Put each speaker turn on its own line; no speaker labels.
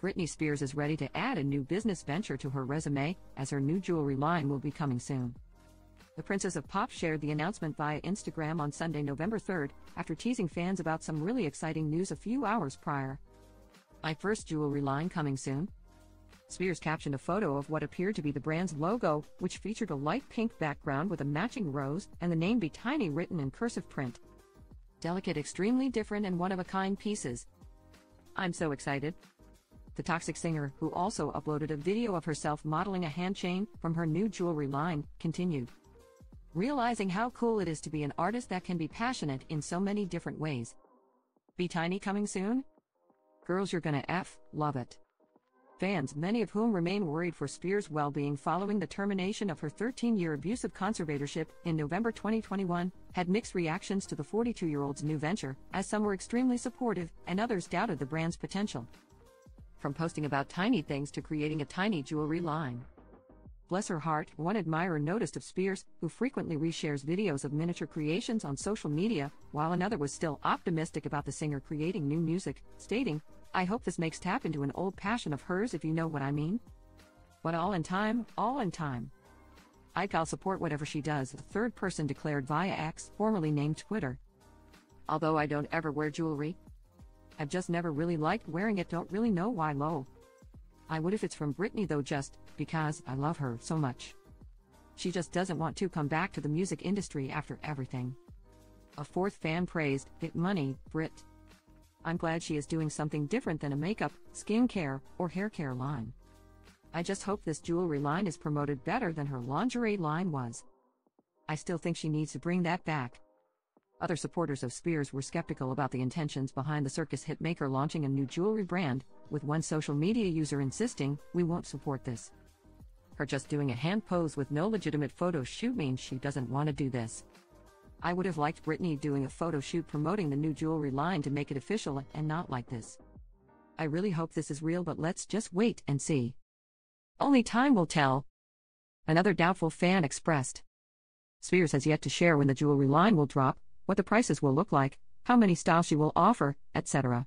Britney Spears is ready to add a new business venture to her resume, as her new jewelry line will be coming soon. The Princess of Pop shared the announcement via Instagram on Sunday, November 3rd, after teasing fans about some really exciting news a few hours prior. My first jewelry line coming soon. Spears captioned a photo of what appeared to be the brand's logo, which featured a light pink background with a matching rose and the name Be Tiny written in cursive print. Delicate, extremely different, and one of a kind pieces. I'm so excited. The Toxic singer, who also uploaded a video of herself modeling a hand chain from her new jewelry line, continued. Realizing how cool it is to be an artist that can be passionate in so many different ways. Be Tiny coming soon? Girls, you're gonna F, love it. Fans, many of whom remain worried for Spears' well being following the termination of her 13 year abusive conservatorship in November 2021, had mixed reactions to the 42 year old's new venture, as some were extremely supportive and others doubted the brand's potential from posting about tiny things to creating a tiny jewelry line. Bless her heart, one admirer noticed of Spears, who frequently reshares videos of miniature creations on social media, while another was still optimistic about the singer creating new music, stating, I hope this makes tap into an old passion of hers if you know what I mean. But all in time, all in time. I'll support whatever she does, the third person declared via X, formerly named Twitter. Although I don't ever wear jewelry, I've just never really liked wearing it, don't really know why low. I would if it's from Britney though, just because I love her so much. She just doesn't want to come back to the music industry after everything. A fourth fan praised It Money, Brit. I'm glad she is doing something different than a makeup, skincare, or hair care line. I just hope this jewelry line is promoted better than her lingerie line was. I still think she needs to bring that back. Other supporters of Spears were skeptical about the intentions behind the circus hitmaker launching a new jewelry brand, with one social media user insisting, We won't support this. Her just doing a hand pose with no legitimate photo shoot means she doesn't want to do this. I would have liked Britney doing a photo shoot promoting the new jewelry line to make it official and not like this. I really hope this is real, but let's just wait and see. Only time will tell. Another doubtful fan expressed. Spears has yet to share when the jewelry line will drop, what the prices will look like, how many styles she will offer, etc.